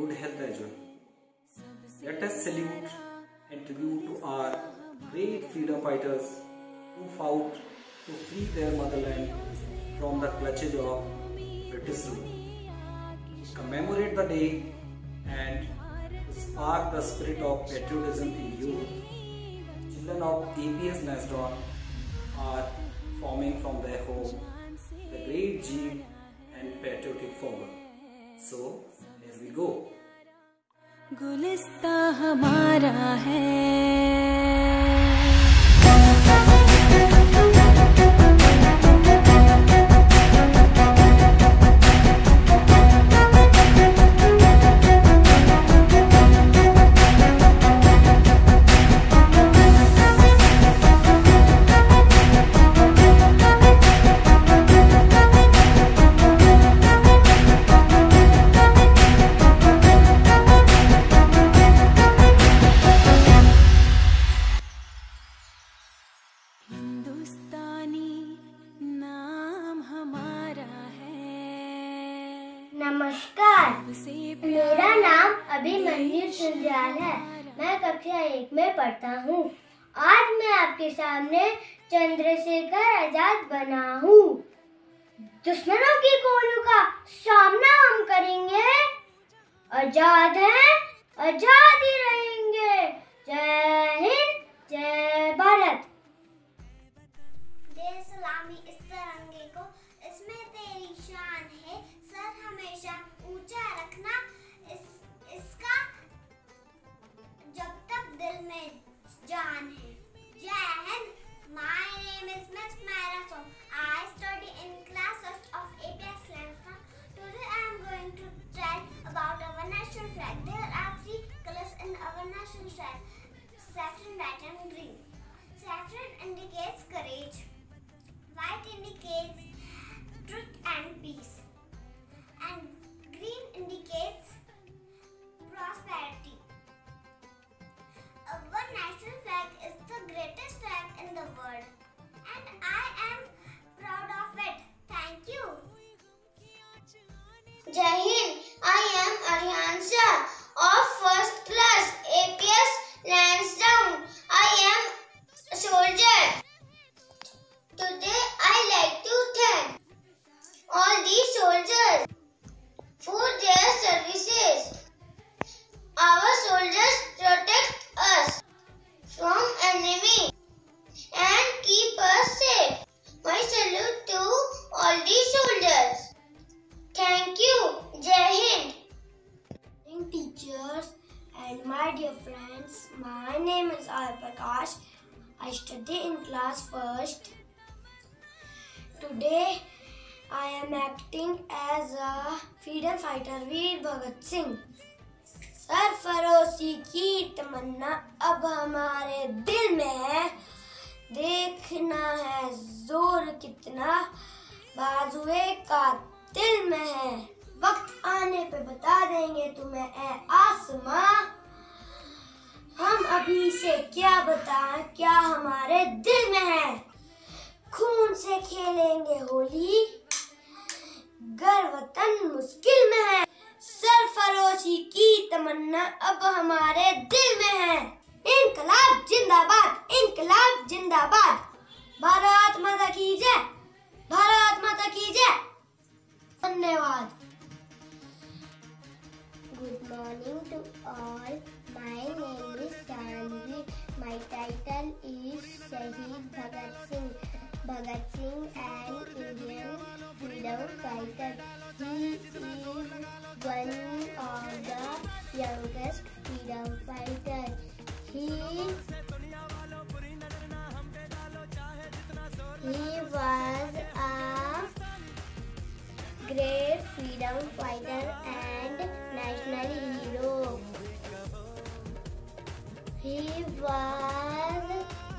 good health as well. Let us salute and tribute to our great freedom fighters who fought to free their motherland from the clutches of British rule. Commemorate the day and spark the spirit of patriotism in youth. Children of APS Nasdon are forming from their home the great zeal and patriotic fervor. So, here we go. गुलिस्ता हमारा है। नाम अभिमन्यु सुंदराल है। मैं कक्षा एक में पढ़ता हूँ। आज मैं आपके सामने चंद्रशेखर आज़ाद बना हूँ। दुश्मनों की गोलियों का सामना हम करेंगे। आज़ाद हैं, आज़ाद ही रहेंगे। जय हिंद, जय भारत। सलामी इस तिरंगे को, इसमें तेरी शान है। सर हमेशा ऊँचा रखना दिल में जान है जय Hind My name is Miss Myra Som. I study in class first of APS Lansdowne. Today I am going to tell about our national flag. There are three colors in our national flag: saffron, red, and green. Saffron indicates courage. White indicates truth and peace. And green indicates prosperity. Our national flag is the greatest flag in the world. And I am proud of it. Thank you. Jai. I am Aryan of first class APS Lansdowne. I am a soldier. Today I like to thank all these soldiers for their services. Our soldiers protect us from enemy and keep us safe. My salute to all these soldiers. Thank you. Jai Hind. Morning, teachers and my dear friends. My name is R. I study in class first. Today I am acting as a freedom fighter Veer Bhagat Singh. तमन्ना अब हमारे दिल में। है देखना है ज़ोर कितना, बाजुए का दिल में। है वक्त आने पे बता देंगे तुम्हें ए आसमां। हम अभी से क्या बताएँ, क्या हमारे दिल में है? खून से खेलेंगे होली, घर वतन मुश्किल में है। सरफरोशी की तमन्ना अब हमारे दिल में है इनकलाब जिंदाबाद इनकलाब जिंदाबाद भारत माता की जय, भारत माता की जय धन्यवाद Good morning to all. My name is Tanvi. My title is Shahid Bhagat Singh. Bhagat Singh, an Indian freedom fighter. He is one of the youngest freedom fighter. He he was a great freedom fighter and national hero. He was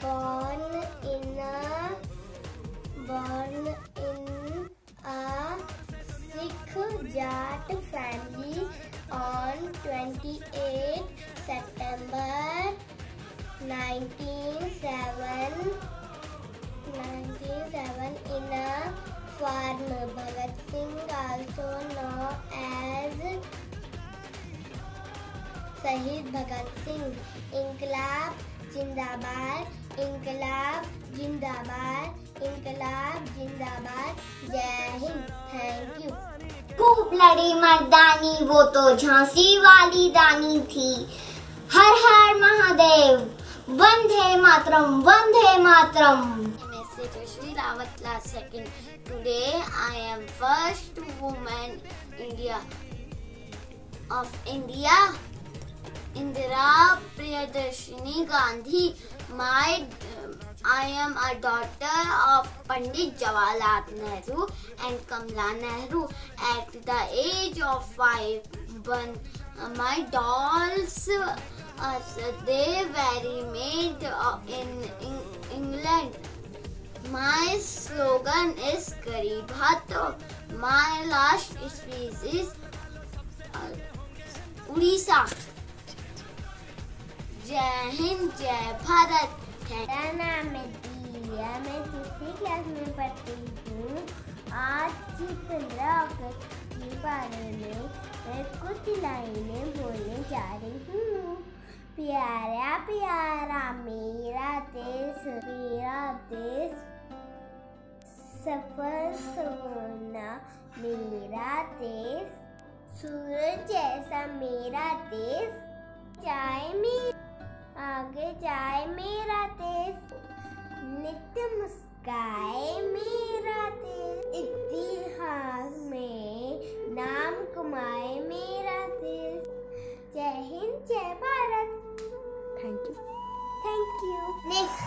born in a born in a Sikh Jat family on 28 September 1907 1907 in a farm. Bhagat Singh also known as शहीद भगत सिंह इंकलाब जिंदाबाद इनकलाब जिंदाबाद इनकलाब जिंदाबाद। जय Hind. Thank you खूब लड़ी मर्दानी वो तो झांसी वाली दानी थी। हर हर महादेव वंदे मातरम वंदे मातरम। I am first women India of India Indira Priyadarshini Gandhi My I am a daughter of Pandit Jawaharlal Nehru and Kamala Nehru. At the age of five, one, uh, my dolls uh, they were made uh, in, in England. My slogan is Garib Hato. My last speech is uh, Odisha. जय हिंद, जय भारत। मेरा नाम है दिया मैं दूसरी class में पढ़ती हूँ। आज पंद्रह अगस्त के बारे में मैं कुछ लाइनें बोलने जा रही हूँ। प्यारा प्यारा, मेरा देश मेरा देश। सफल सोना मेरा देश। सूरज जैसा मेरा देश। चाय में आगे जाए मेरा देश। नित्य मुस्काए मेरा देश। इतिहास में नाम कमाए मेरा देश। जय हिंद, जय Bharat. Thank you thank you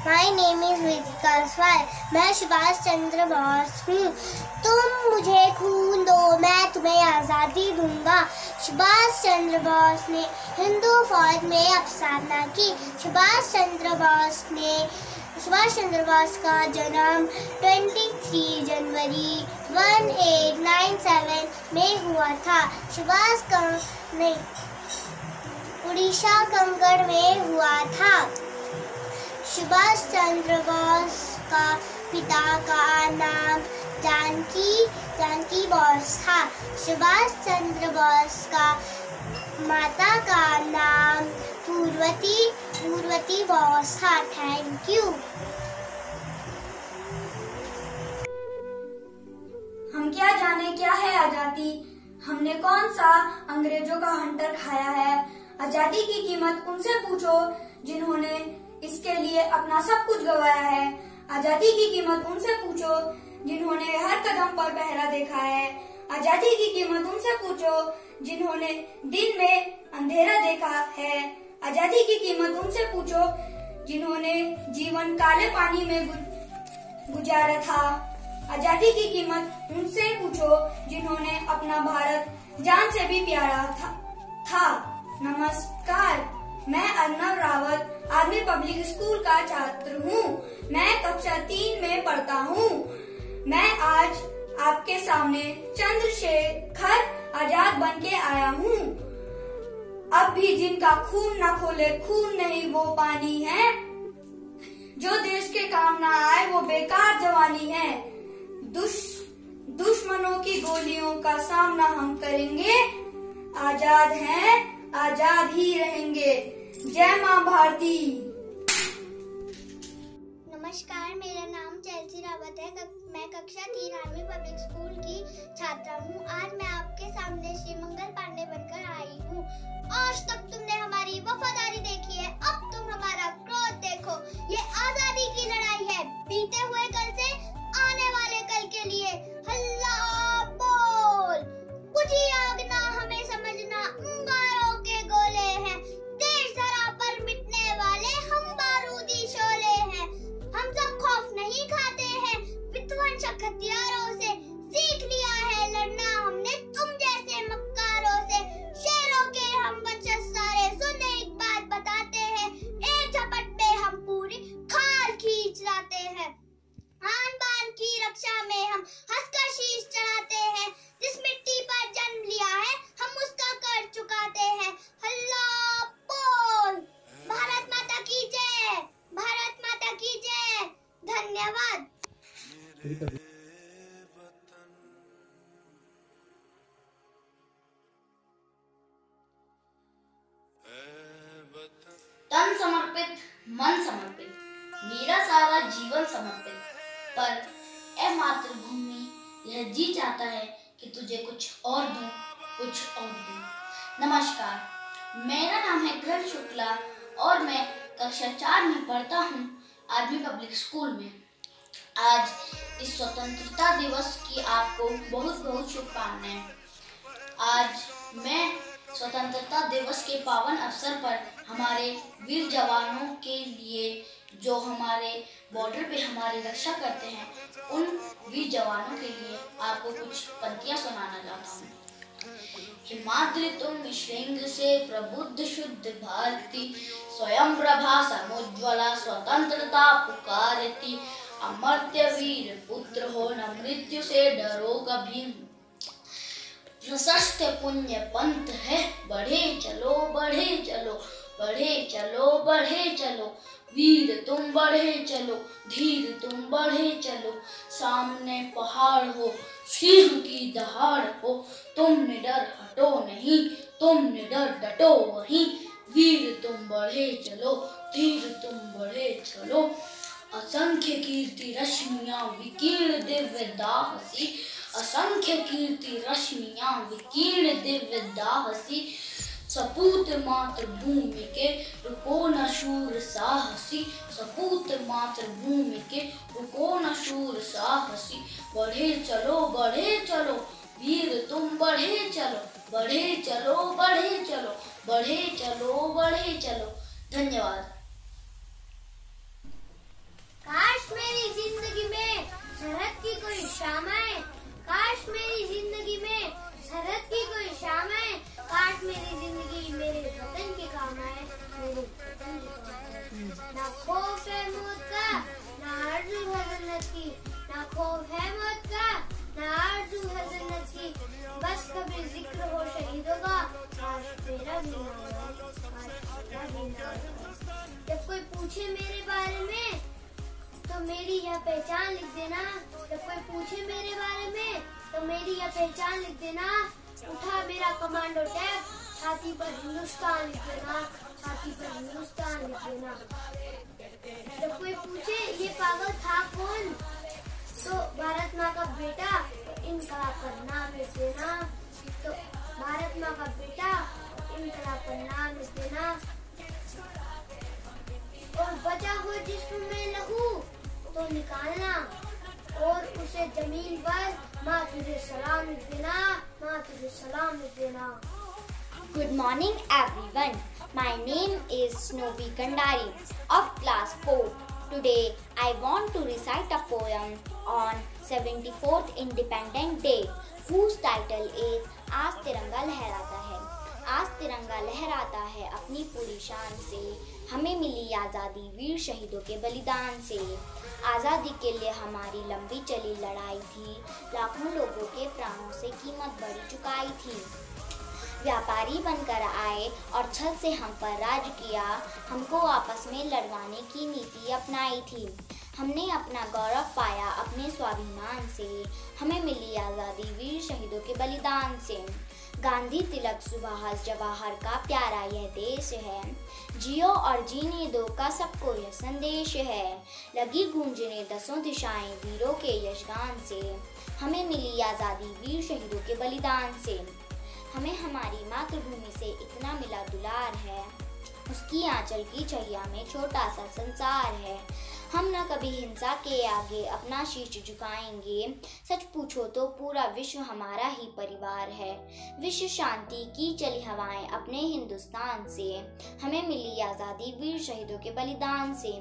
my name is Vedika Swal मैं सुभाष चंद्र बोस हूँ। तुम मुझे खून दो, मैं तुम्हें आज़ादी दूँगा। सुभाष चंद्र बोस ने हिंदू फौज में अफसाना की। सुभाष चंद्र बोस ने, सुभाष चंद्र बोस का जन्म 23 जनवरी 1897 में हुआ था। सुभाष का, नहीं, उड़ीसा कंकड़ में हुआ था। सुभाष चंद्र बोस का पिता का नाम जानकी जानकी बोस। था सुभाष चंद्र बोस का माता का नाम पूर्वती पूर्वती बोस। था थैंक यू हम क्या जाने क्या है आज़ादी? हमने कौन सा अंग्रेज़ों का हंटर खाया है? आज़ादी की कीमत उनसे पूछो, जिन्होंने इसके लिए अपना सब कुछ गवाया है। आज़ादी की कीमत उनसे पूछो जिन्होंने हर कदम पर पहरा देखा है। आज़ादी की कीमत उनसे पूछो जिन्होंने दिन में अंधेरा देखा है। आज़ादी की कीमत उनसे पूछो जिन्होंने जीवन काले पानी में गुजारा था। आज़ादी की कीमत उनसे पूछो जिन्होंने अपना भारत जान से भी प्यारा था, था। नमस्कार मैं Arnab Rawat army public school का छात्र हूँ। मैं कक्षा तीन में पढ़ता हूँ। मैं आज आपके सामने चंद्रशेखर आज़ाद बन के आया हूँ। अब भी जिनका खून न खोले, खून नहीं, वो पानी है। जो देश के काम ना आए, वो बेकार जवानी है। दुश, दुश्मनों की गोलियों का सामना हम करेंगे। आज़ाद हैं, आज़ाद ही रहेंगे। जय माँ भारती। नमस्कार, मेरा नाम चैल्सी रावत है मैं कक्षा तीन आर्मी पब्लिक स्कूल की छात्रा हूँ। आज मैं आपके सामने श्री मंगल पांडे बनकर आई हूँ। आज तक तुमने हमारी वफादारी देखी है। अब तुम हमारा क्रोध देखो। ये आज़ादी की लड़ाई है। बीते हुए कल से आने वाले कल के लिए हल्ला बोल। कुछ आग ना, हमें समझना हम सब खौफ नहीं खाते हैं। विध्वंसक हथियारों से सीख लिया है लड़ना हमने। तुम जैसे मक्कारों से शेरों के हम वचन सारे सुने, एक बात बताते हैं। एक झपट पे हम पूरी खाल खींच लाते हैं। आन बान की रक्षा में हम हंसकर शीश चढ़ाते हैं। जिस मिट्टी पर जन्म लिया है, हम उसका कर चुकाते हैं। हल्ला, बोल। भारत माता की जय। भारत माता की जय। धन्यवाद। तन समर्पित, मन समर्पित मेरा सारा जीवन समर्पित। पर ए मातृभूमि, यह जी चाहता है कि तुझे कुछ और दू, कुछ और दू। नमस्कार, मेरा नाम है ग्रह शुक्ला और मैं कक्षा चार में पढ़ता हूँ आर्मी पब्लिक स्कूल में। आज इस स्वतंत्रता दिवस की आपको बहुत बहुत शुभकामनाएँ। आज मैं स्वतंत्रता दिवस के पावन अवसर पर हमारे वीर जवानों के लिए जो हमारे बॉर्डर पे हमारी रक्षा करते हैं, उन वीर जवानों के लिए आपको कुछ पंक्तियाँ सुनाना चाहता हूँ। श्रृंग से प्रबुद्ध शुद्ध भारती स्वयं प्रभा समुज्वला स्वतंत्रता पुकारती अमर्त्य वीर पुत्र हो न मृत्यु से डरो कभी प्रशस्त पुण्य पंथ है, बढ़े चलो बढ़े चलो बढ़े चलो बढ़े चलो, वीर तुम बढ़े चलो, धीर तुम बढ़े चलो, सामने पहाड़ हो सिंह की दहाड़ को तुम निडर हटो नहीं। तुम निडर डटो वहीं। वीर तुम बढ़े चलो, धीर तुम बढ़े चलो। असंख्य कीर्ति रश्मिया, विकीर्ण दिव्य दाहसी। असंख्य कीर्ति रश्मिया, विकीर्ण दिव्य दाहसी। सपूत मातृभूमि के रुको न शूर साहसी सपूत मातृभूमि के रुको न शूर साहसी, बढ़े चलो बढ़े चलो, वीर तुम बढ़े चलो बढ़े चलो बढ़े चलो बढ़े चलो बढ़े चलो। धन्यवाद। काश मेरी ज़िंदगी में सरहद की कोई शाम आए, काश मेरी ज़िंदगी में सरहद की कोई शाम आए काश मेरी ज़िंदगी मेरे वतन के काम आए, मेरे वतन के ना खौफ है मौत का, ना आरज़ू है जन्नत की। ना खौफ है मौत का, ना आरज़ू है जन्नत की। बस कभी ज़िक्र हो शहीदों का काश मेरा भी जब कोई पूछे मेरे बारे में तो मेरी यह पहचान लिख देना। जब कोई पूछे मेरे बारे में तो मेरी यह पहचान लिख देना। उठा मेरा कमांडो टैब, छाती पर हिंदुस्तान लिख देना, छाती पर हिंदुस्तान लिख देना। जब कोई पूछे, ये पागल था कौन? तो भारत माँ का बेटा तो इनकलाब का नाम लिख देना। तो भारत माँ का बेटा तो इनकलाब का नाम लिख देना। और बचा हो जिस्म मैं लहू तो निकालना। और उसे ज़मीन पर माँ तुझे सलाम देना माँ तुझे सलाम देना। Good morning everyone my name is Snowy Kandari of class four today I want to recite a poem on seventy fourth independent day whose title is आज तिरंगा लहराता है आज तिरंगा लहराता है अपनी पूरी शान से हमें मिली आज़ादी वीर शहीदों के बलिदान से। आज़ादी के लिए हमारी लंबी चली लड़ाई थी। लाखों लोगों के प्राणों से कीमत बढ़ी चुकाई थी। व्यापारी बनकर आए और छल से हम पर राज किया। हमको आपस में लड़वाने की नीति अपनाई थी। हमने अपना गौरव पाया अपने स्वाभिमान से। हमें मिली आज़ादी वीर शहीदों के बलिदान से। गांधी तिलक सुभाष जवाहर का प्यारा यह देश है। जियो और जीने दो का सबको यह संदेश है। लगी गूंजने दसों दिशाएँ वीरों के यशगान से। हमें मिली आज़ादी वीर शहीदों के बलिदान से। हमें हमारी मातृभूमि से इतना मिला दुलार है। उसकी आंचल की छैया में छोटा सा संसार है। हम न कभी हिंसा के आगे अपना शीश झुकाएँगे। सच पूछो तो पूरा विश्व हमारा ही परिवार है। विश्व शांति की चली हवाएँ अपने हिंदुस्तान से। हमें मिली आज़ादी वीर शहीदों के बलिदान से।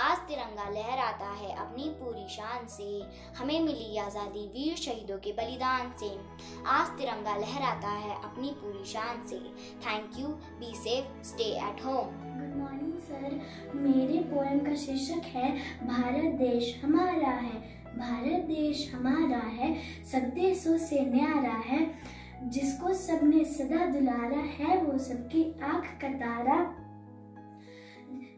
आज तिरंगा लहराता है अपनी पूरी शान से। हमें मिली आज़ादी वीर शहीदों के बलिदान से। आज तिरंगा लहराता है अपनी पूरी शान से। Thank you be safe stay at home good morning sir मेरे पोएम का शीर्षक है, भारत देश हमारा है, भारत देश हमारा है, सब देशों से न्यारा है, जिसको सबने सदा दुलारा है, वो सबकी आँख का तारा।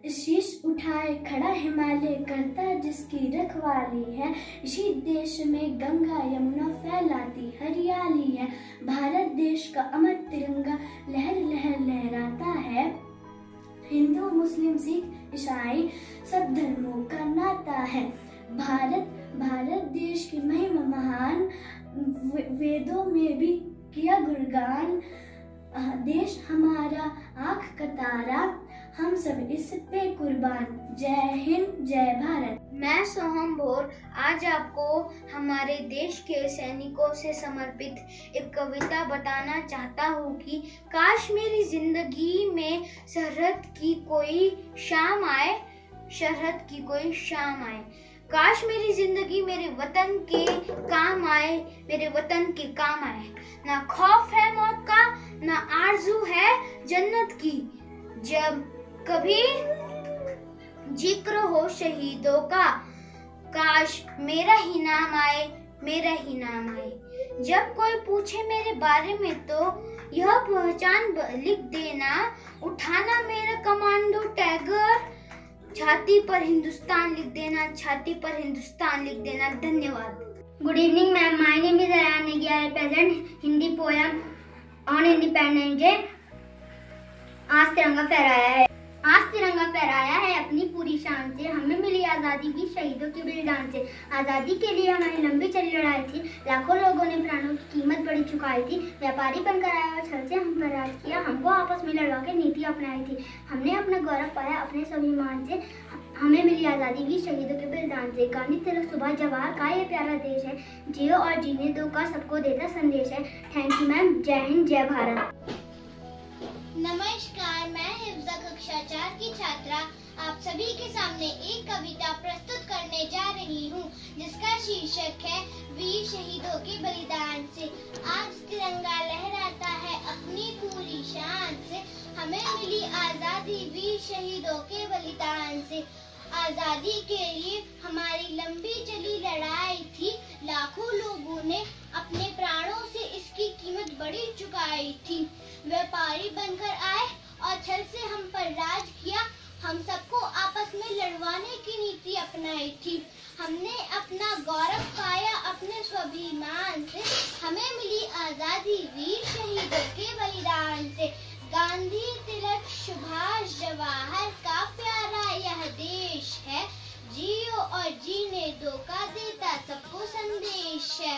शीश उठाए खड़ा हिमालय करता जिसकी रखवाली है, इसी देश में गंगा यमुना फैलाती, हरियाली है। भारत देश का अमर तिरंगा लहर लहर लहराता है। हिंदू, मुस्लिम, सिख, ईसाई सब धर्मों का नाता है। भारत भारत देश की महिमा महान वेदों में भी किया गुणगान। देश हमारा आँख का तारा हम सब इस पे कुर्बान। जय हिंद, जय भारत। मैं सोहम भोर, आज आपको हमारे देश के सैनिकों से समर्पित एक कविता बताना चाहता हूँ कि काश मेरी ज़िंदगी में सरहद की कोई शाम आए शरहद की कोई शाम आए। काश मेरी ज़िंदगी मेरे वतन के काम आए, मेरे वतन के काम आए। ना खौफ है मौत का, ना आरज़ू है जन्नत की। जब कभी ज़िक्र हो शहीदों का, काश मेरा ही नाम आए, मेरा ही नाम आए। जब कोई पूछे मेरे बारे में तो यह पहचान लिख देना, उठाना मेरा कमांडो टैगर। छाती पर हिंदुस्तान लिख देना, छाती पर हिंदुस्तान लिख देना। धन्यवाद। Good evening ma'am name is Rayan Negi. I present Hindi poem on Independence Day. आज तिरंगा फहराया है। आज तिरंगा फहराया है अपनी पूरी शान से। हमें मिली आज़ादी की शहीदों के बलिदान से। आज़ादी के लिए हमारी लंबी चली लड़ाई थी। लाखों लोगों ने प्राणों की कीमत बड़ी चुकाई थी। व्यापारी बनकर आया और छल से हम पर राज किया। हमको आपस में लड़वा के नीति अपनाई थी। हमने अपना गौरव पाया अपने स्वाभिमान से। हमें मिली आज़ादी की शहीदों के बलिदान से। गांधी तिलक सुभाष जवाहर का ये प्यारा देश है। जियो और जीने दो का सबको देता संदेश है। थैंक यू मैम जय हिंद, जय भारत। नमस्कार, मैं हिफ्जा कक्षा चार की छात्रा। आप सभी के सामने एक कविता प्रस्तुत करने जा रही हूँ, जिसका शीर्षक है, वीर शहीदों के बलिदान से। आज तिरंगा लहराता है अपनी पूरी शान से। हमें मिली आज़ादी वीर शहीदों के बलिदान से। आज़ादी के लिए हमारी लंबी चली लड़ाई थी। लाखों लोगों ने अपने प्राणों से इसकी कीमत बड़ी चुकाई थी। व्यापारी बनकर आए और छल से हम पर राज किया। हम सबको आपस में लड़वाने की नीति अपनाई थी। हमने अपना गौरव पाया अपने स्वाभिमान से। हमें मिली आज़ादी वीर शहीदों के बलिदान से। गांधी तिलक सुभाष जवाहर का प्यारा यह देश है। जियो और जीने दो का देता सबको संदेश है।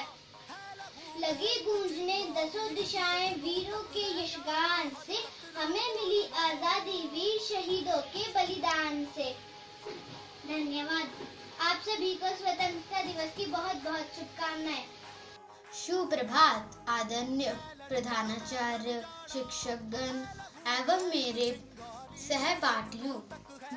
लगी गूंजने दसों दिशाएँ वीरों के यशगान से, हमें मिली आज़ादी वीर शहीदों के बलिदान से। धन्यवाद। आप सभी को स्वतंत्रता दिवस की बहुत बहुत शुभकामनाएँ। सुप्रभात, आदरणीय। प्रधानाचार्य, शिक्षकगण एवं मेरे सहपाठियों,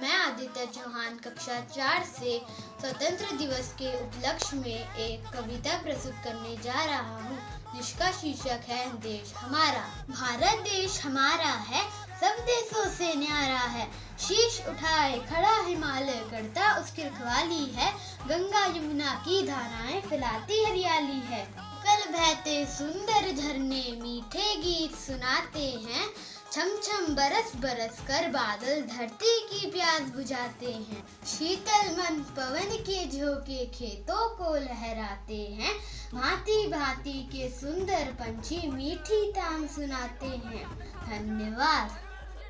मैं आदित्य चौहान कक्षा चार से स्वतंत्र दिवस के उपलक्ष्य में एक कविता प्रस्तुत करने जा रहा हूँ, जिसका शीर्षक है, देश हमारा। भारत देश हमारा है, सब देशों से न्यारा है। शीश उठाए खड़ा हिमालय करता उसकी रखवाली है। गंगा यमुना की धाराएँ फैलाती हरियाली है। कल बहते सुंदर झरने मीठे गीत सुनाते हैं। छम छम बरस बरस कर बादल धरती की प्यास बुझाते हैं। शीतल मन पवन के झोंके खेतों को लहराते हैं। भांति भांति के सुंदर पंछी मीठी तान सुनाते हैं। धन्यवाद।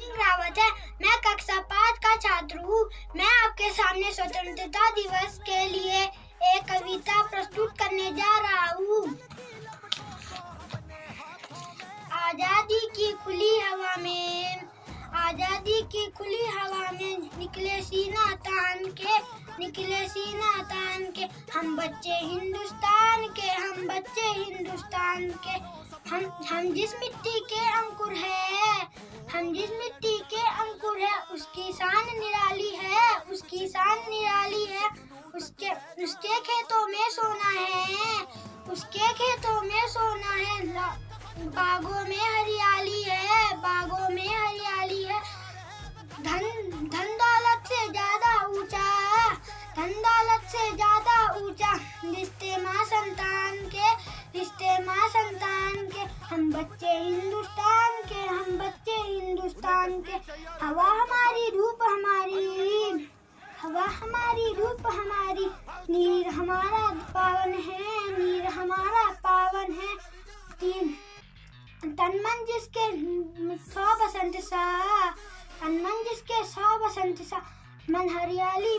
रावत है, मैं कक्षा पाँच का छात्र हूँ। मैं आपके सामने स्वतंत्रता दिवस के लिए एक कविता प्रस्तुत करने जा रहा हूँ। आज़ादी की खुली हवा में, आज़ादी की खुली हवा में निकले सीना तान के, निकले सीना तान के। हम बच्चे हिंदुस्तान के, हम बच्चे हिंदुस्तान के। हम हम जिस मिट्टी के अंकुर है, हम जिस मिट्टी के अंकुर है, उसकी शान निराली है, उसकी शान निराली है। उसके खेतों में सोना है। उसके खेतों में सोना है। बागों में हरियाली है। बागों में हरियाली है। धन धन दौलत से ज़्यादा ऊँचा। धन दौलत से ज़्यादा ऊँचा। रिश्ते माँ संतान के, रिश्ते माँ संतान के। हम बच्चे हिंदुस्तान के, हम बच्चे हिंदुस्तान के। हवा हमारी, धूप हमारी। हवा हमारी रूप हमारी। नीर हमारा पावन है, नीर हमारा पावन है। तीन। तन जिसके सौ बसंत सा, तन जिसके सौ बसंत सा। मन हरियाली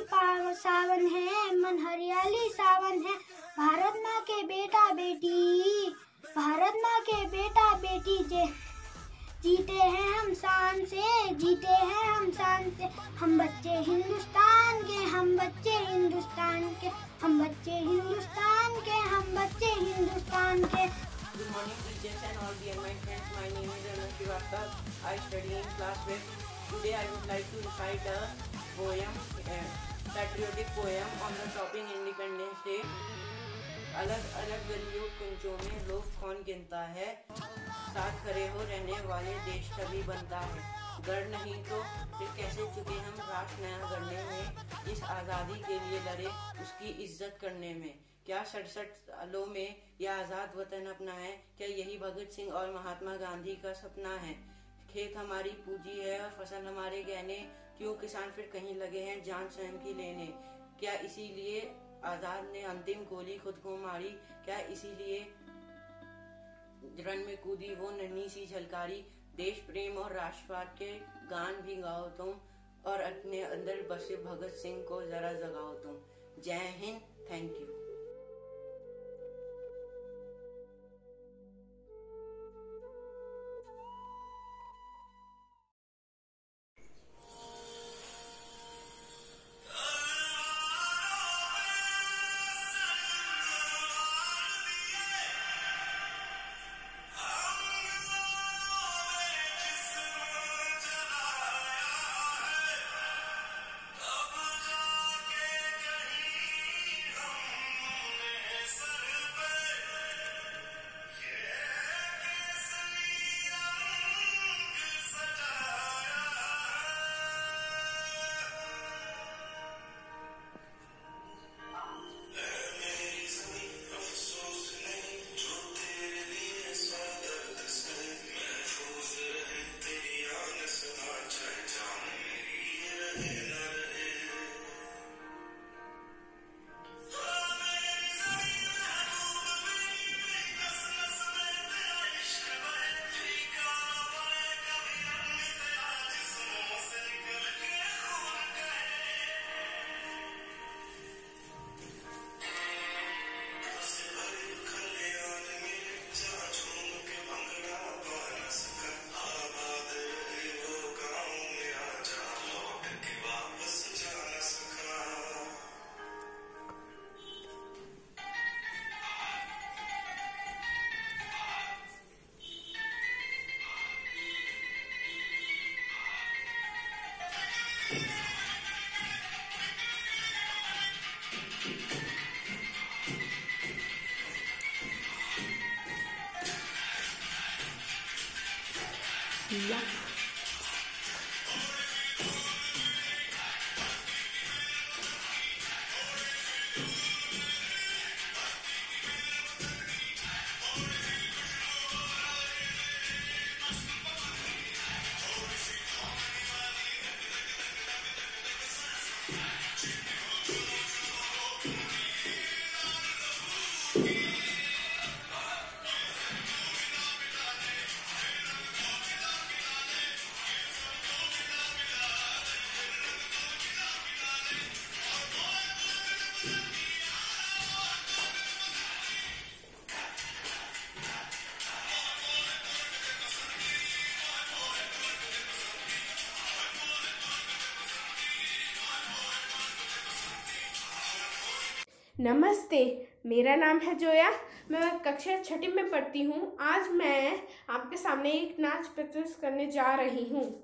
सावन है, मन हरियाली सावन है। भारत माँ के बेटा बेटी, भारत माँ के बेटा बेटी जे जीते हैं हम शान से जीते हैं हम शान से हम बच्चे हिंदुस्तान के हम बच्चे हिंदुस्तान के हम बच्चे हिंदुस्तान के हम बच्चे हिंदुस्तान के Good morning teachers and all dear my friends. My name is Anuj Srivastava. I study in class 12. Today I would like to recite a poem, a patriotic poem on the topic Independence Day. अलग अलग गलियों, कुंजों में लोग कौन गिनता है? साथ खड़े हो रहने वाले देश तभी बनता है। गढ़ नहीं तो फिर कैसे चुके हम राष्ट्र नया गढ़ने में? इस आज़ादी के लिए लड़े उसकी इज़्ज़त करने में। क्या सड़सठ सालों में यह आज़ाद वतन अपना है? क्या यही भगत सिंह और महात्मा गांधी का सपना है? खेत हमारी पूंजी है और फ़सल हमारे गहने। क्यों किसान फिर कहीं लगे हैं जान स्वयं की लेने? क्या इसीलिए आज़ाद ने अंतिम गोली खुद को मारी। क्या इसीलिए रन में कूदी वो नन्ही सी झलकारी देश प्रेम और राष्ट्रवाद के गान भी गाओ तुम और अपने अंदर बसे भगत सिंह को जरा जगाओ तुम। जय हिंद थैंक यू Yeah. नमस्ते, मेरा नाम है जोया। मैं कक्षा छठी में पढ़ती हूँ। आज मैं आपके सामने एक नाच प्रस्तुत करने जा रही हूँ।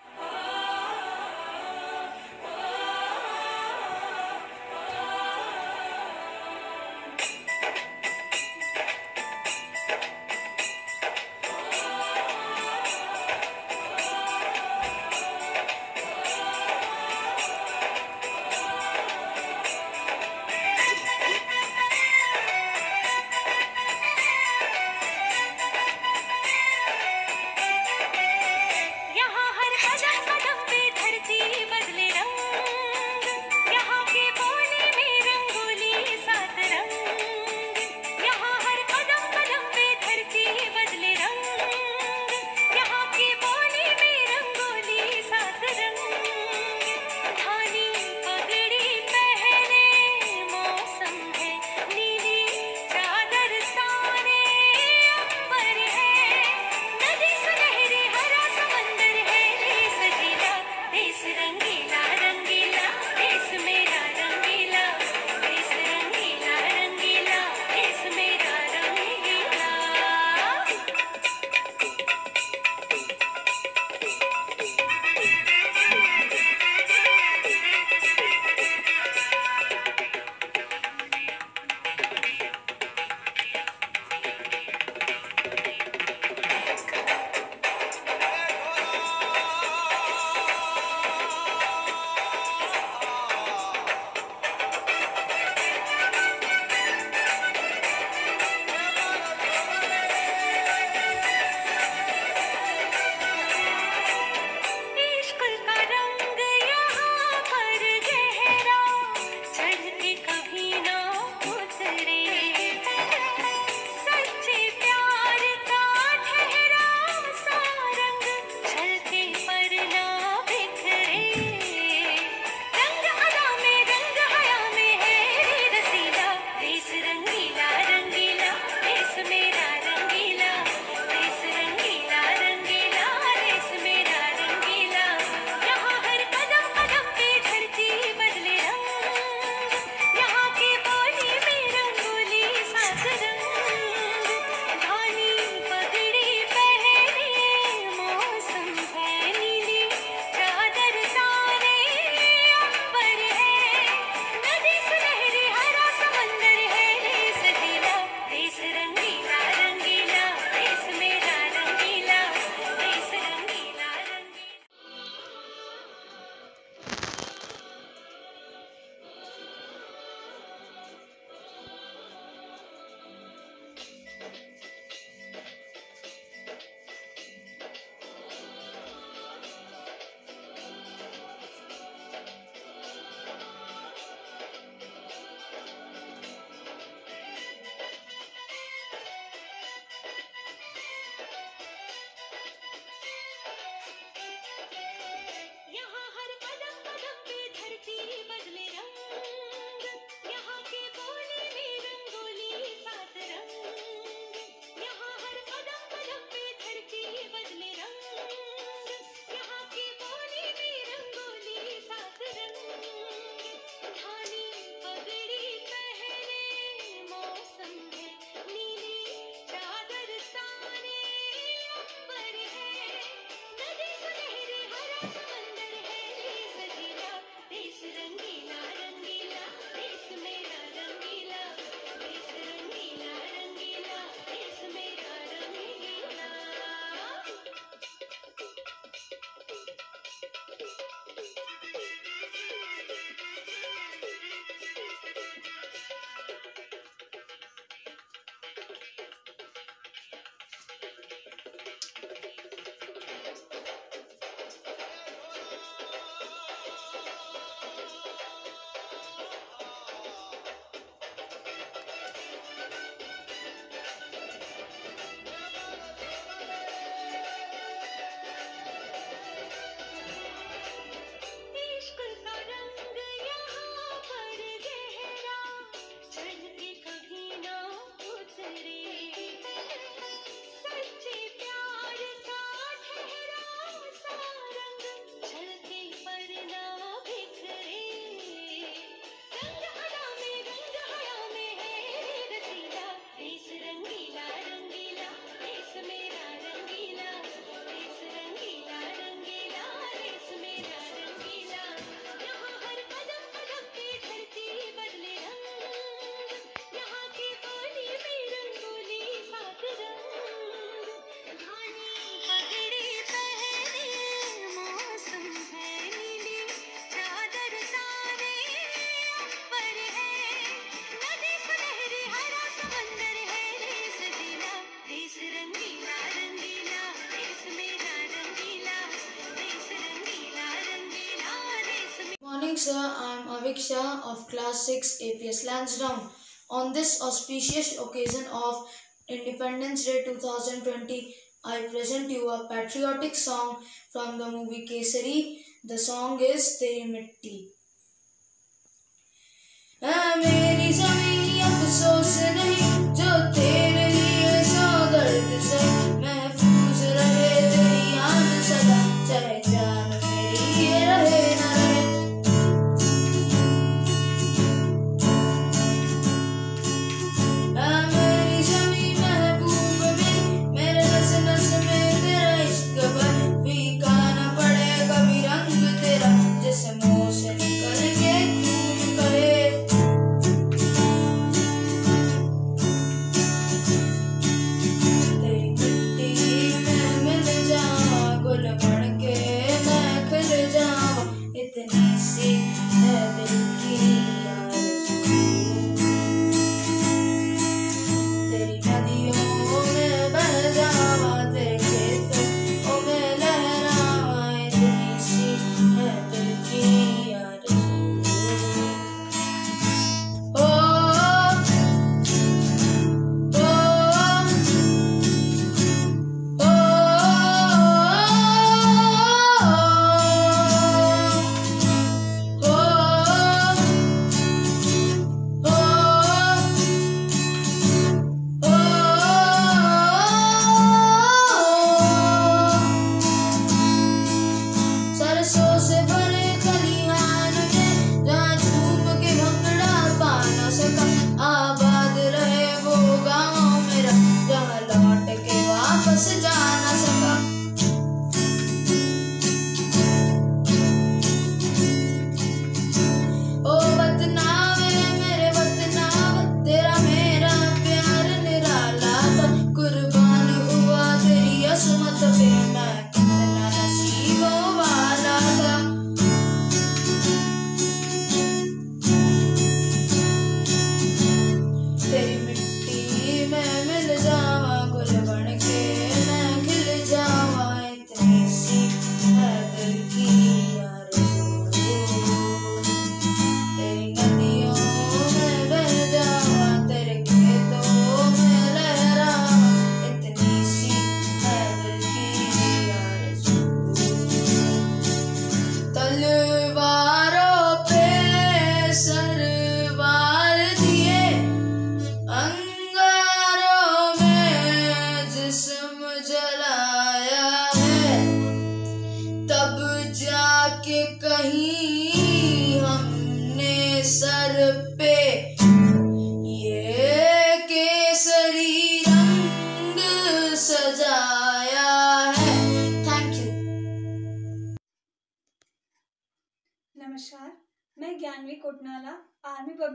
sir. I am Aviksha of class 6 APS Lansdowne. On this auspicious occasion of Independence Day 2020, I present you a patriotic song from the movie Kesari. The song is Teri Mitti.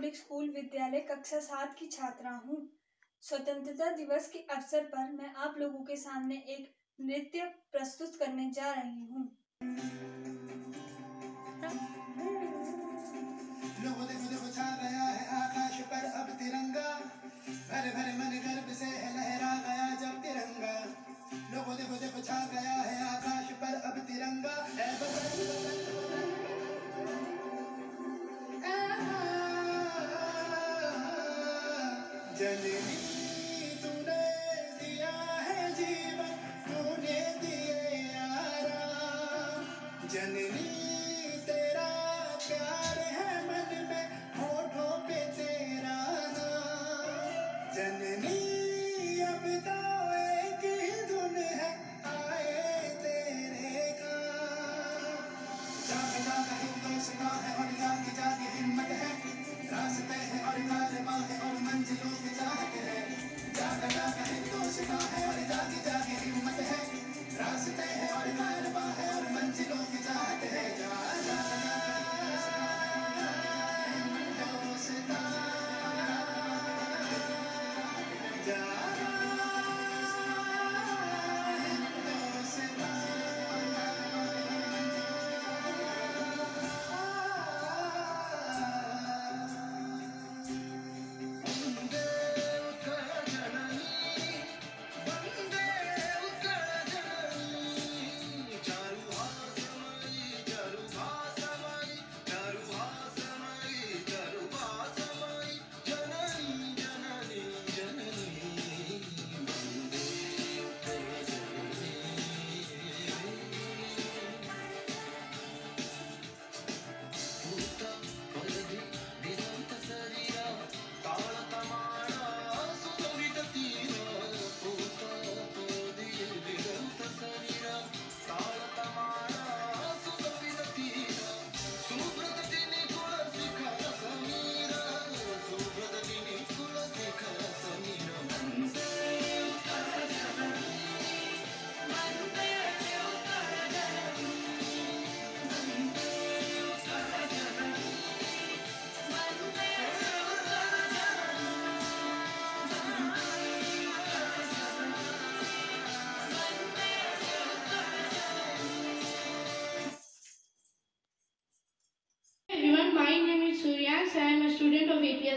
Public school विद्यालय कक्षा सात की छात्रा हूँ। स्वतंत्रता दिवस के अवसर पर मैं आप लोगों के सामने एक नृत्य प्रस्तुत करने जा रही हूँ। लोगों देखो देखो छा गया है आकाश पर अब तिरंगा। Dandy.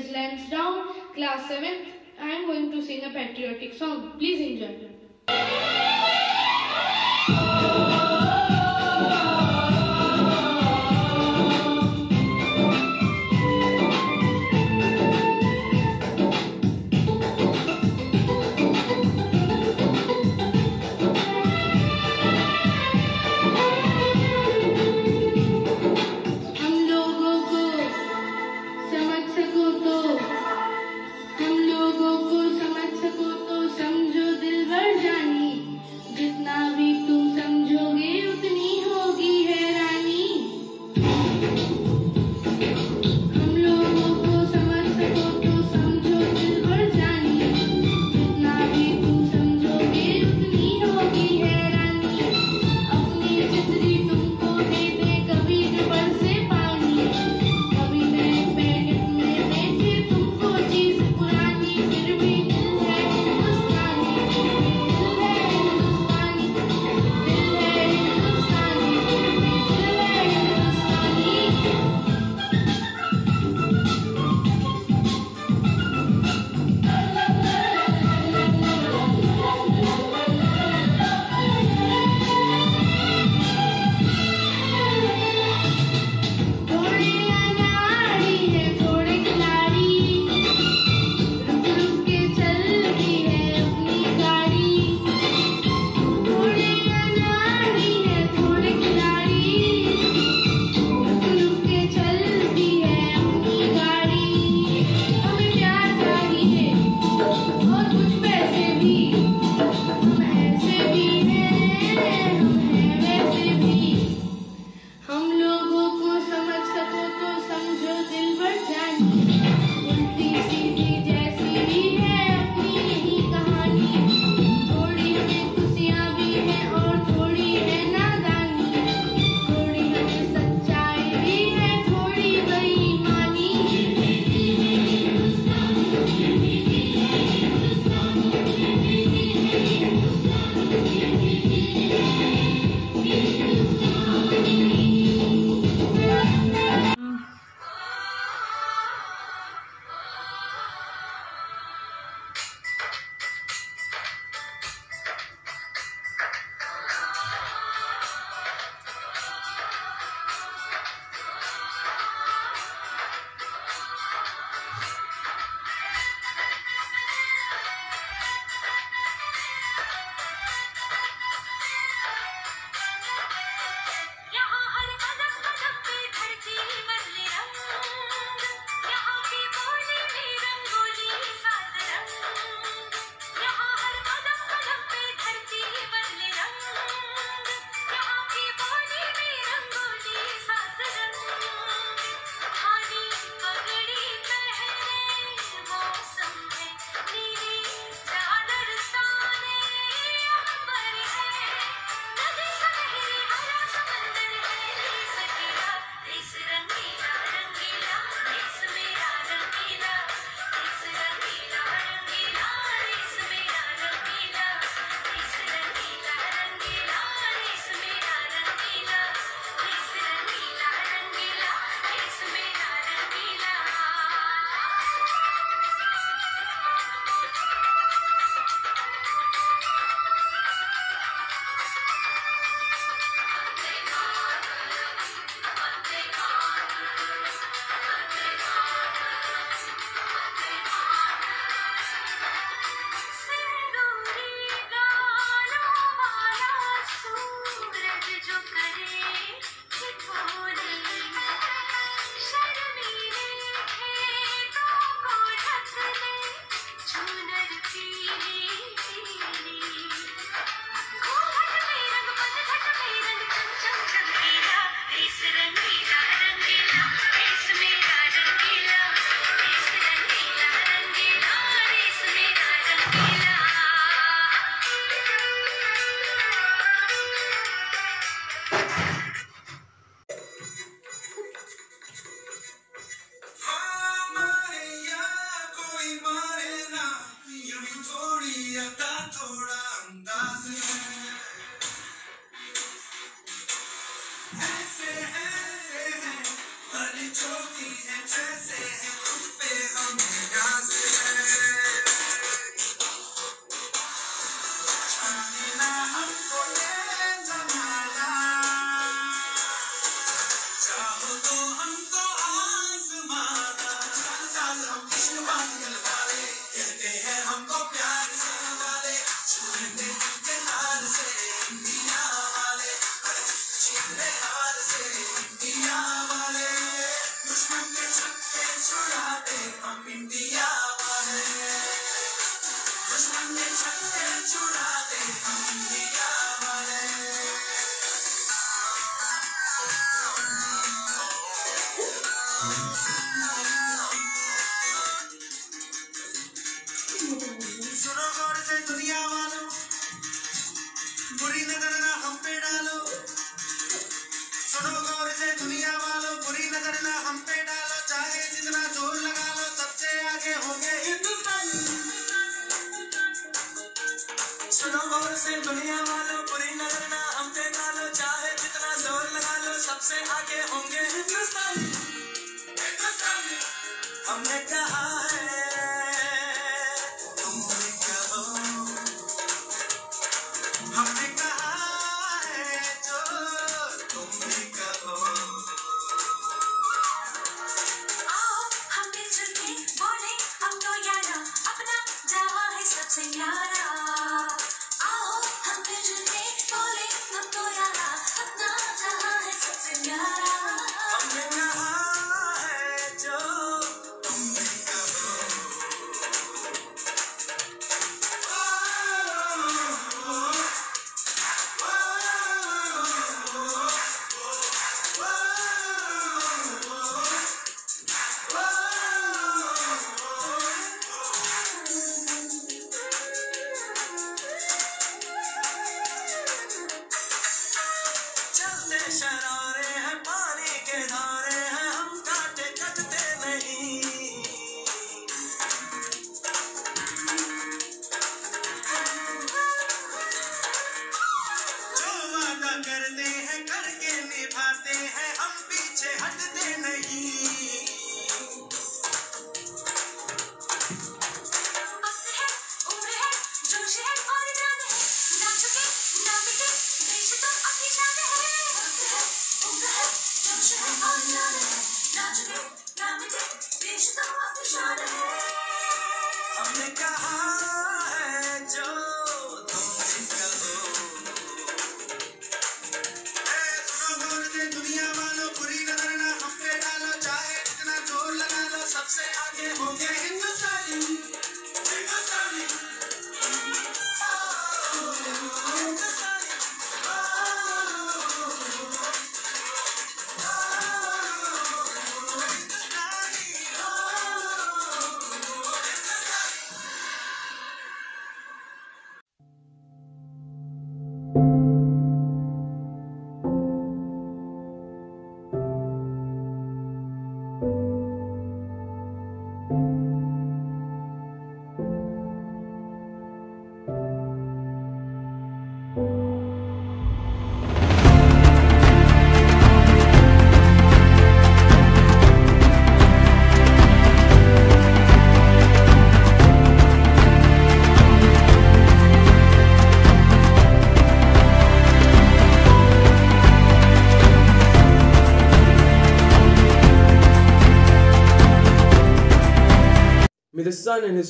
APS Lansdowne, class 7. I am going to sing a patriotic song. Please enjoy.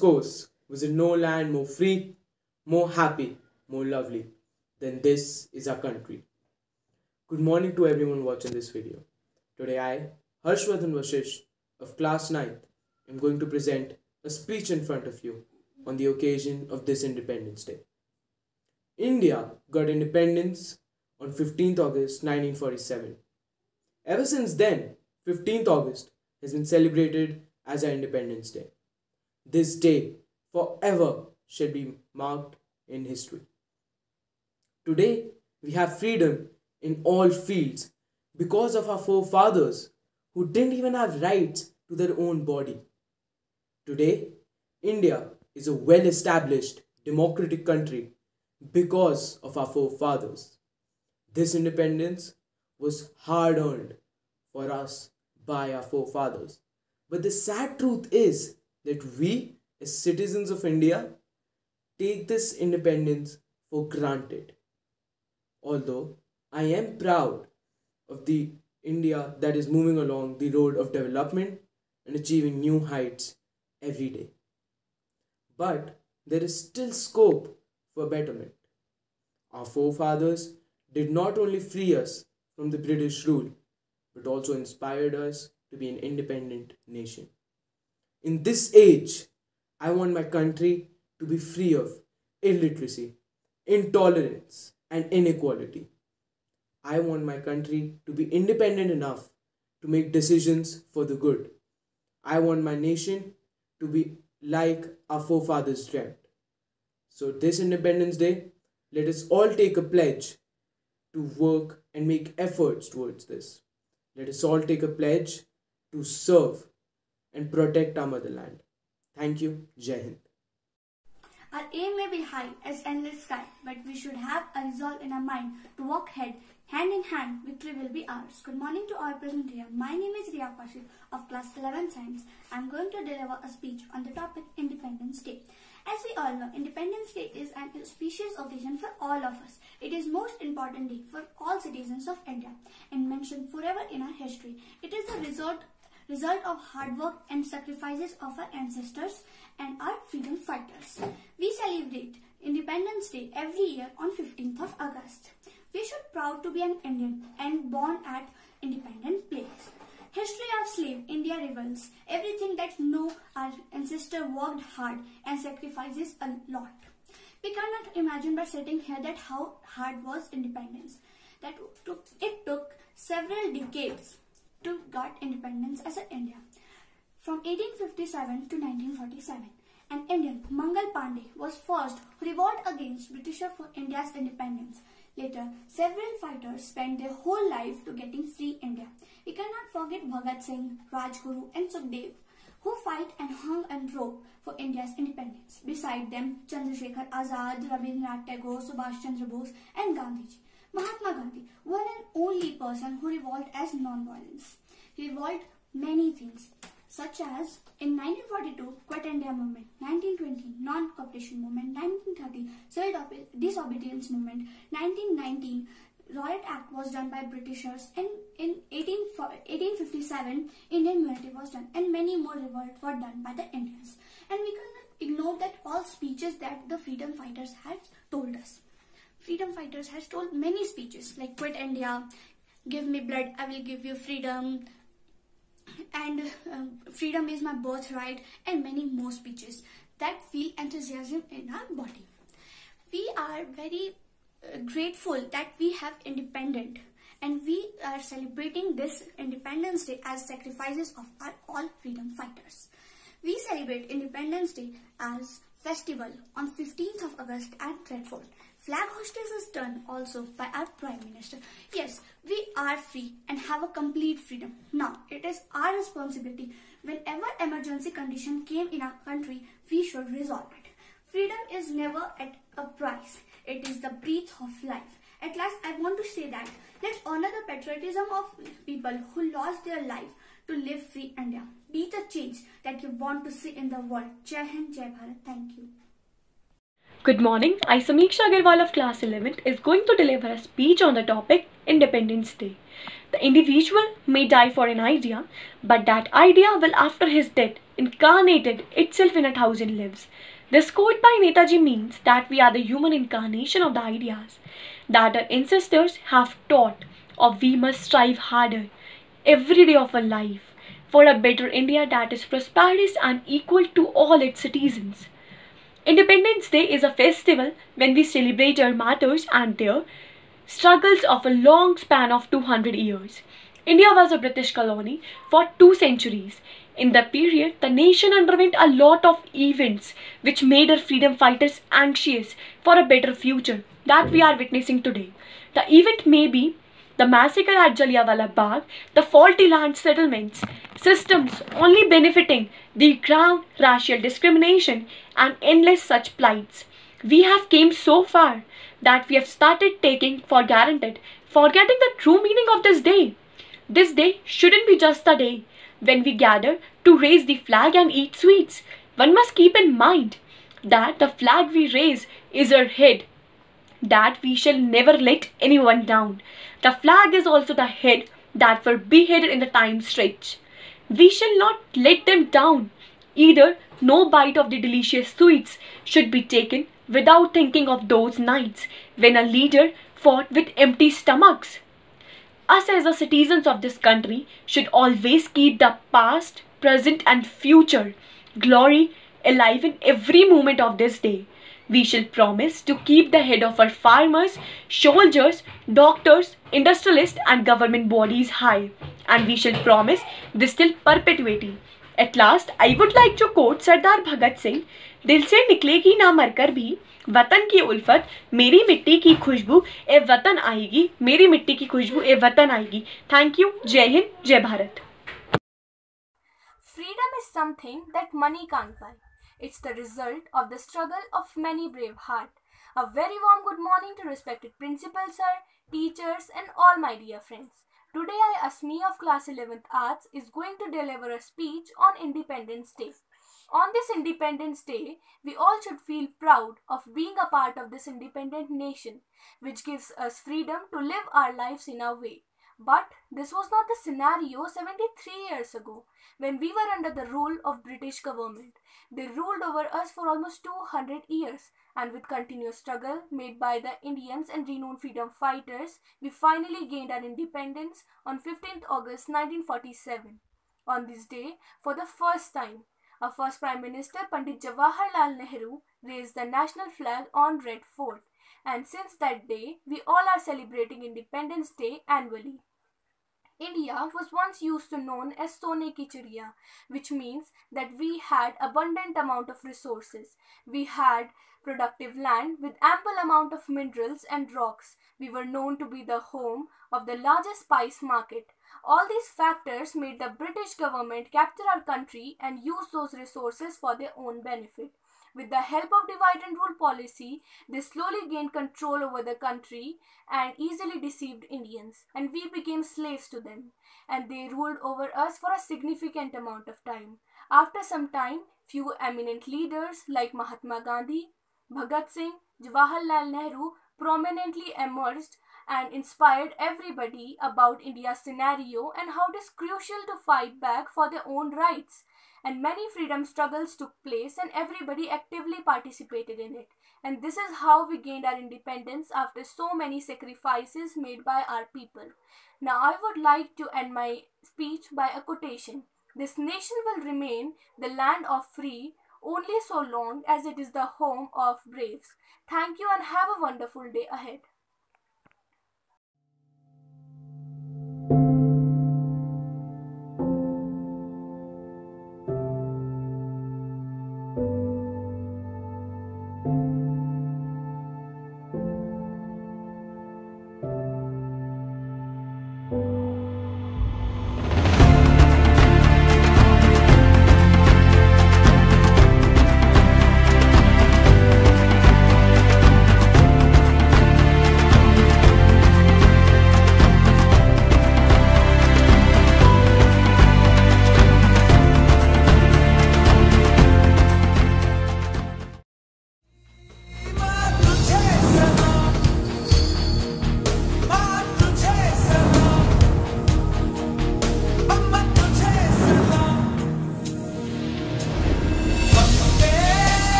In course visit no land more free, more happy, more lovely than this is our country. Good morning to everyone watching this video. Today I, Harshvardhan Vashish of class 9th, am going to present a speech in front of you on the occasion of this Independence Day. India got independence on 15th August 1947. Ever since then, 15th August has been celebrated as our Independence Day. This day forever shall be marked in history. Today, we have freedom in all fields because of our forefathers who didn't even have rights to their own body. Today, India is a well established democratic country because of our forefathers. This independence was hard earned for us by our forefathers. But the sad truth is that we, as citizens of India, take this independence for granted. Although I am proud of the India that is moving along the road of development and achieving new heights every day. But there is still scope for betterment. Our forefathers did not only free us from the British rule, but also inspired us to be an independent nation. In this age, I want my country to be free of illiteracy, intolerance, and inequality. I want my country to be independent enough to make decisions for the good. I want my nation to be like our forefathers dreamt. So, this Independence Day, let us all take a pledge to work and make efforts towards this. Let us all take a pledge to serve and protect our motherland. Thank you. Jai Hind. Our aim may be high as endless sky, but we should have a resolve in our mind to walk ahead, hand in hand, victory will be ours. Good morning to all present here. My name is Riya Kaushik of class 11 science. I am going to deliver a speech on the topic Independence Day. As we all know, Independence Day is an auspicious occasion for all of us. It is most important day for all citizens of India and mentioned forever in our history. It is the result result of hard work and sacrifices of our ancestors and our freedom fighters. We celebrate Independence Day every year on 15th of August. We should proud to be an Indian and born at independent place. History of slave India reveals everything that know our ancestor worked hard and sacrifices a lot. We cannot imagine by sitting here that how hard was independence. That took, it took several decades to got independence as India. From 1857 to 1947, an Indian, Mangal Pandey, was first who revolted against Britisher for India's independence. Later, several fighters spent their whole life to getting free India. We cannot forget Bhagat Singh, Rajguru and Sukhdev, who fight and hung and rope for India's independence. Beside them, Chandrasekhar Azad, Rabindranath Tagore, Subhash Chandra Bose and Gandhiji. Mahatma Gandhi, was an only person who revolted as non-violence. He revolted many things, such as in 1942, Quit India Movement, 1920, Non-Cooperation Movement, 1930, Civil Disobedience Movement, 1919, Riot Act was done by Britishers and in 18, 1857 Indian unity was done and many more revolts were done by the Indians. And we cannot ignore that all speeches that the freedom fighters had told us. Freedom fighters has told many speeches like quit India, give me blood, I will give you freedom, and um, freedom is my birthright, and many more speeches that feel enthusiasm in our body. We are very uh, grateful that we have independent and we are celebrating this Independence Day as sacrifices of our all freedom fighters. We celebrate Independence Day as festival on 15th of August at Red Fort. Flag hostess is done also by our Prime Minister. Yes, we are free and have a complete freedom. Now, it is our responsibility whenever emergency condition came in our country, we should resolve it. Freedom is never at a price. It is the breath of life. At last, I want to say that let's honor the patriotism of people who lost their life to live free India. Be the change that you want to see in the world. Jai Hind, Jai Bharat. Thank you. Good morning. I, Samiksha Agarwal of class 11, is going to deliver a speech on the topic Independence Day. The individual may die for an idea, but that idea will, after his death, incarnated itself in a thousand lives. This quote by Netaji means that we are the human incarnation of the ideas that our ancestors have taught, or we must strive harder every day of our life for a better India that is prosperous and equal to all its citizens. Independence Day is a festival when we celebrate our martyrs and their struggles of a long span of 200 years. India was a British colony for two centuries. In that period, the nation underwent a lot of events which made our freedom fighters anxious for a better future that we are witnessing today. The event may be the massacre at Jallianwala Bagh, the faulty land settlements, systems only benefiting the crown, racial discrimination, and endless such plights. We have came so far that we have started taking for granted, forgetting the true meaning of this day. This day shouldn't be just a day when we gather to raise the flag and eat sweets. One must keep in mind that the flag we raise is our head, that we shall never let anyone down. The flag is also the head that were beheaded in the time stretch. We shall not let them down. Either no bite of the delicious sweets should be taken without thinking of those nights when a leader fought with empty stomachs. Us as the citizens of this country should always keep the past, present and future glory alive in every moment of this day. We shall promise to keep the head of our farmers, soldiers, doctors, industrialists and government bodies high. And we shall promise this till perpetuity. At last, I would like to quote Sardar Bhagat Singh, दिल से निकलेगी ना मरकर भी वतन की उल्फत मेरी मिट्टी की खुशबू ए वतन आएगी मेरी मिट्टी की खुशबू ए वतन आएगी थैंक यू जय हिंद जय Bharat Freedom is something that money can't buy. It's the result of the struggle of many brave hearts. A very warm good morning to respected principal sir, teachers and all my dear friends. Today I Asmi of class 11th arts is going to deliver a speech on Independence Day. On this Independence Day, we all should feel proud of being a part of this independent nation, which gives us freedom to live our lives in our way. But this was not the scenario 73 years ago when we were under the rule of British government. They ruled over us for almost 200 years and with continuous struggle made by the Indians and renowned freedom fighters, we finally gained our independence on 15th August 1947. On this day, for the first time, our first Prime Minister Pandit Jawaharlal Nehru raised the national flag on Red Fort and since that day we all are celebrating Independence Day annually. India was once used to known as Sone ki which means that we had abundant amount of resources. We had productive land with ample amount of minerals and rocks. We were known to be the home of the largest spice market. All these factors made the British government capture our country and use those resources for their own benefit. With the help of divide and rule policy, they slowly gained control over the country and easily deceived Indians, and we became slaves to them. And they ruled over us for a significant amount of time. After some time, few eminent leaders like Mahatma Gandhi, Bhagat Singh, Jawaharlal Nehru prominently emerged and inspired everybody about India's scenario and how it is crucial to fight back for their own rights and many freedom struggles took place and everybody actively participated in it. And this is how we gained our independence after so many sacrifices made by our people. Now i would like to end my speech by a quotation. This nation will remain the land of free only so long as it is the home of braves. Thank you and have a wonderful day ahead